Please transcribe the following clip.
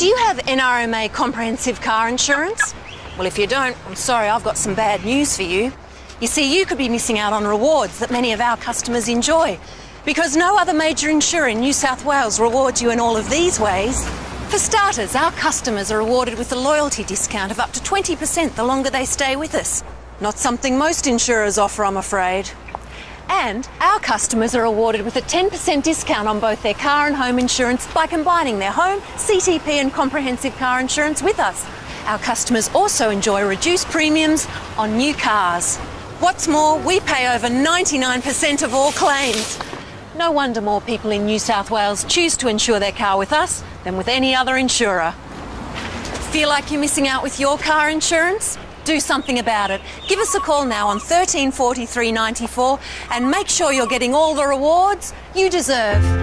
Do you have NRMA comprehensive car insurance? Well, if you don't, I'm sorry, I've got some bad news for you. You see, you could be missing out on rewards that many of our customers enjoy because no other major insurer in New South Wales rewards you in all of these ways. For starters, our customers are rewarded with a loyalty discount of up to 20% the longer they stay with us. Not something most insurers offer, I'm afraid. And our customers are awarded with a 10% discount on both their car and home insurance by combining their home, CTP, and comprehensive car insurance with us. Our customers also enjoy reduced premiums on new cars. What's more, we pay over 99% of all claims. No wonder more people in New South Wales choose to insure their car with us than with any other insurer. Feel like you're missing out with your car insurance? Do something about it. Give us a call now on 134394 and make sure you're getting all the rewards you deserve.